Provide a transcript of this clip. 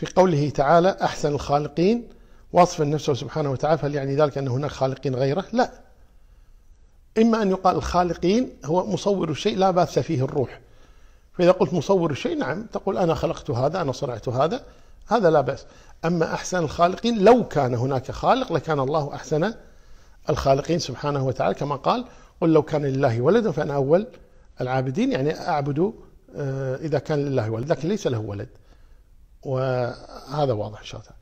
في قوله تعالى أحسن الخالقين وصف نفسه سبحانه وتعالى هل يعني ذلك أن هناك خالقين غيره؟ لا. إما أن يقال الخالقين هو مصور الشيء لا باث فيه الروح. فإذا قلت مصور الشيء نعم تقول أنا خلقت هذا أنا صنعت هذا هذا لا بأس. أما أحسن الخالقين لو كان هناك خالق لكان الله أحسن الخالقين سبحانه وتعالى كما قال قل لو كان لله ولد فأنا أول العابدين يعني أعبد آه، إذا كان لله ولد لكن ليس له ولد. وهذا واضح إن شاء الله.